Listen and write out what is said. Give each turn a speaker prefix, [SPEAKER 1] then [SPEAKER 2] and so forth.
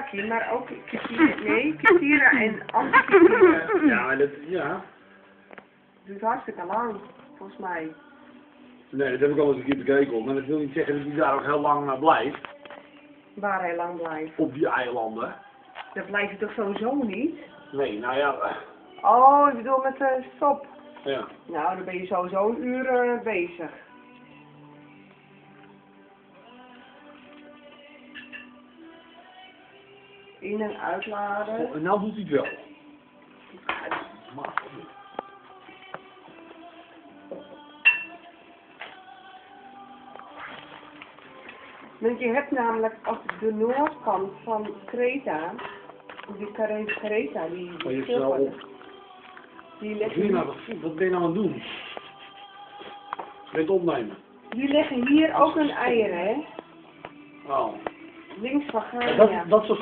[SPEAKER 1] Taki, maar ook Kitira, nee, Kitira en anti-Kitira.
[SPEAKER 2] Ja, dat, ja.
[SPEAKER 1] Duurt hartstikke lang, volgens mij.
[SPEAKER 2] Nee, dat heb ik al eens een keer bekeken, maar dat wil niet zeggen dat hij daar ook heel lang eh, blijft.
[SPEAKER 1] Waar hij lang blijft.
[SPEAKER 2] Op die eilanden.
[SPEAKER 1] Dat blijft hij toch sowieso niet?
[SPEAKER 2] Nee, nou ja. eh,
[SPEAKER 1] Oh, ik bedoel met de stop.
[SPEAKER 2] Ja.
[SPEAKER 1] Nou, dan ben je sowieso een uur eh, bezig. In- en uitladen.
[SPEAKER 2] Oh, en nou doet hij het wel. Maar,
[SPEAKER 1] Want je hebt namelijk op de noordkant van Kreta, die Kare- Kreta, die,
[SPEAKER 2] Oh, je
[SPEAKER 1] die
[SPEAKER 2] op. je
[SPEAKER 1] liggen,
[SPEAKER 2] nou, wat, ben je nou aan het doen? Het opnemen?
[SPEAKER 1] die liggen hier ook hun eieren, hè?
[SPEAKER 2] Oh.
[SPEAKER 1] Links van Ghana.
[SPEAKER 2] dat, dat soort